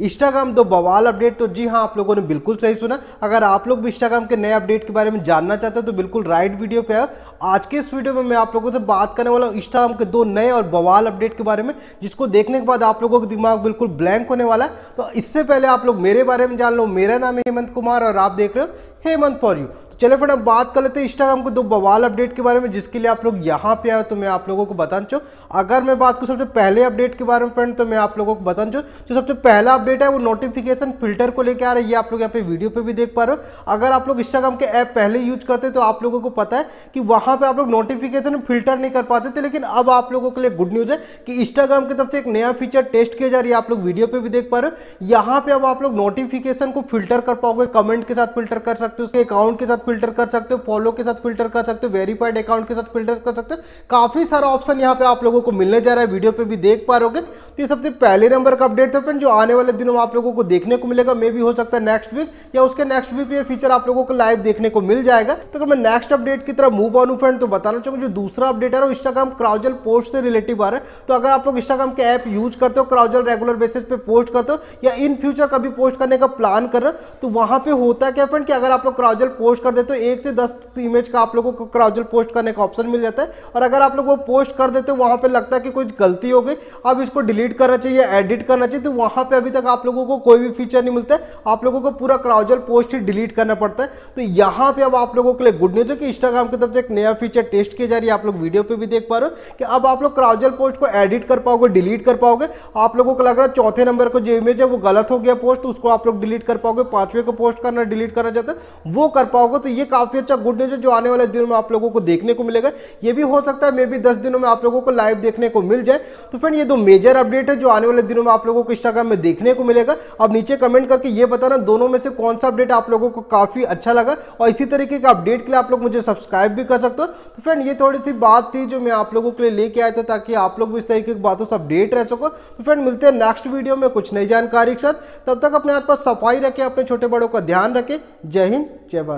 Instagram दो बवाल update तो जी हाँ आप लोगों ने बिल्कुल सही सुना। अगर आप लोग भी इंस्टाग्राम के नए अपडेट के बारे में जानना चाहते हैं तो बिल्कुल राइट वीडियो पे आओ। आज के इस वीडियो में मैं आप लोगों से बात करने वाला हूँ इंस्टाग्राम के दो नए और बवाल अपडेट के बारे में, जिसको देखने के बाद आप लोगों का दिमाग बिल्कुल ब्लैंक होने वाला है। तो इससे पहले आप लोग मेरे बारे में जान लो। मेरा नाम है हेमंत कुमार और आप देख रहे हो हेमंत फॉर यू चले फिर अब बात कर लेते हैं इंस्टाग्राम को दो बवाल अपडेट के बारे में, जिसके लिए आप लोग यहाँ पे आए तो मैं आप लोगों को बताना चाहूँ। अगर मैं बात करूँ सबसे पहले अपडेट के बारे में फ्रेंड तो मैं आप लोगों को बताना चाहूँ, जो सबसे पहला अपडेट है वो नोटिफिकेशन फ़िल्टर को लेकर आ रहा है, ये आप लोग यहाँ पे वीडियो पे भी देख पा रहे हो। अगर आप लोग इंस्टाग्राम के ऐप पहले यूज़ करते तो आप लोगों को पता है कि वहाँ पर आप लोग नोटिफिकेशन फ़िल्टर नहीं कर पाते थे, लेकिन अब आप लोगों के लिए गुड न्यूज़ है कि इंस्टाग्राम की तरफ़ से एक नया फीचर टेस्ट किया जा रही है आप लोग वीडियो पे भी देख पा रहे हो। यहाँ पे अब आप लोग नोटिफिकेशन को फ़िल्टर कर पाओगे कमेंट के साथ फ़िल्टर कर सकते हो, उसके अकाउंट के साथ फ़िल्टर कर सकते हो फॉलो के साथ फ़िल्टर कर सकते हो वेरीफाइड अकाउंट के साथ फ़िल्टर कर सकते हो। काफ़ी सारा ऑप्शन यहाँ पे आप लोगों को मिलने जा रहा है वीडियो पे भी देख पा रहे तो ये सबसे पहले नंबर का अपडेट था फ्रेंड जो आने वाले दिनों में आप लोगों को देखने को मिलेगा। मे भी हो सकता है नेक्स्ट वीक या उसके नेक्स्ट वीक में फीचर आप लोगों को लाइव देखने को मिल जाएगा। तो अगर मैं नेक्स्ट अपडेट की तरफ़ मूव ऑन फ्रेंड तो बताना चाहूँगा, जो दूसरा अपडेट है, वो इंस्टाग्राम क्राउजल पोस्ट से रिलेटिव आ रहा है। तो अगर आप लोग इंस्टाग्राम के ऐप यूज़ करते हो क्राउजल रेगुलर बेसिस पे पोस्ट करते हो, या इन फ्यूचर कभी पोस्ट करने का प्लान कर रहे हो तो वहाँ पे होता क्या फ्रेंड कि अगर आप लोग क्राउजल पोस्ट कर देते हो एक से दस इमेज का आप लोगों को क्राउजल पोस्ट करने का ऑप्शन मिल जाता है। और अगर आप लोग वो पोस्ट कर देते हो, वहाँ पे लगता है कि कुछ गलती हो गई, अब इसको डिलीट करना चाहिए एडिट करना चाहिए तो वहाँ पे अभी तक आप लोगों को कोई भी फीचर नहीं मिलता आप लोगों को पूरा क्राउजल पोस्ट ही डिलीट करना पड़ता है। तो यहाँ पे अब आप लोगों के लिए गुड न्यूज़ है कि इंस्टाग्राम की तरफ़ से एक नया फीचर टेस्ट किया जा रही है। आप लोग वीडियो पे भी देख पा रहे हो कि अब आप लोग क्राउजल पोस्ट को एडिट कर पाओगे डिलीट कर पाओगे। आप लोगों को लग रहा है चौथे नंबर को जो इमेज है, वो गलत हो गया पोस्ट उसको आप लोग डिलीट कर पाओगे। पांचवे को पोस्ट करना डिलीट करना चाहते वो कर पाओगे। तो ये काफ़ी अच्छा गुड न्यूज़ है जो आने वाले दिनों में आप लोगों को देखने को मिलेगा। ये भी हो सकता है, मे भी दस दिनों में आप लोगों को लाइव देखने को मिल जाए। तो फ्रेंड ये दो मेजर अपडेट है जो आने वाले दिनों में आप लोगों को इंस्टाग्राम में देखने को मिलेगा। अब नीचे कमेंट करके ये बताना दोनों में से कौन सा अपडेट आप लोगों को काफ़ी अच्छा लगा और इसी तरीके का अपडेट के लिए आप लोग मुझे सब्सक्राइब भी कर सकते हो। तो फ्रेंड ये थोड़ी सी बात थी जो मैं आप लोगों के लिए लेके आया था ताकि आप लोग भी इस तरीके की बातों से अपडेट रह सको। तो फ्रेंड मिलते हैं नेक्स्ट वीडियो में कुछ नई जानकारी के साथ। तब तक अपने आप पर सफ़ाई रखें, अपने छोटे बड़ों का ध्यान रखें। जय हिंद, जय भारत।